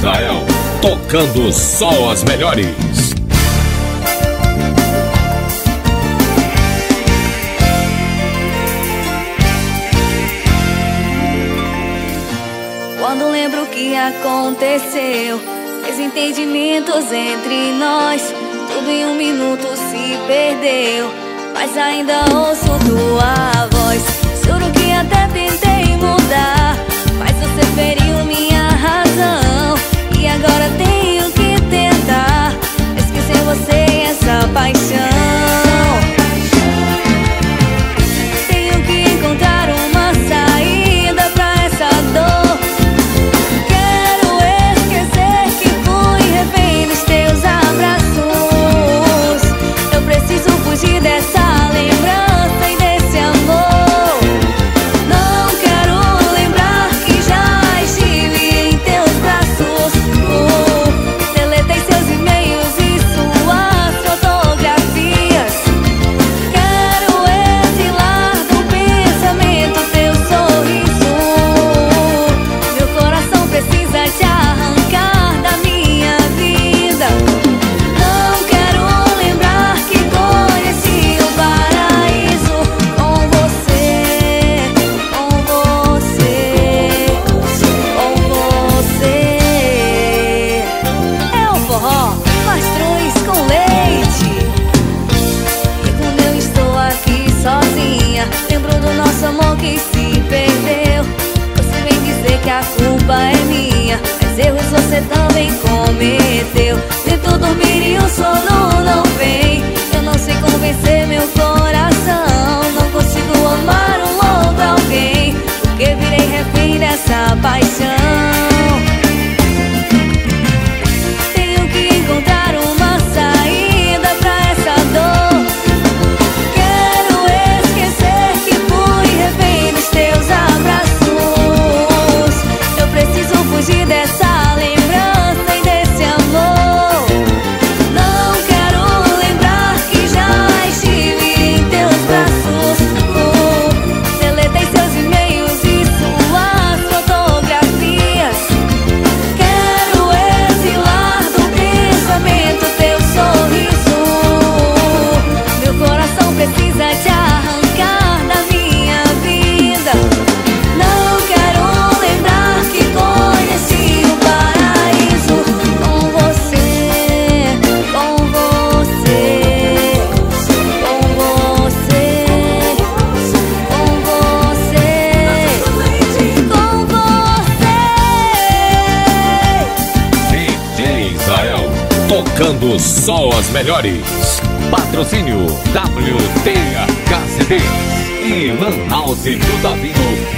Israel, tocando só as melhores. Aconteceu, desentendimentos entre nós, tudo em um minuto se perdeu. Mas ainda ouço tua voz. Juro que até tentei mudar, mas você feriu culpa é minha Mas erros você também cometeu. Tento dormir e o sono não vem Eu não sei convencer meu coração. Não consigo amar um outro alguém Porque virei refém dessa paixão. Tocando só as melhores. Patrocínio WTHCD e Lan House do Davino.com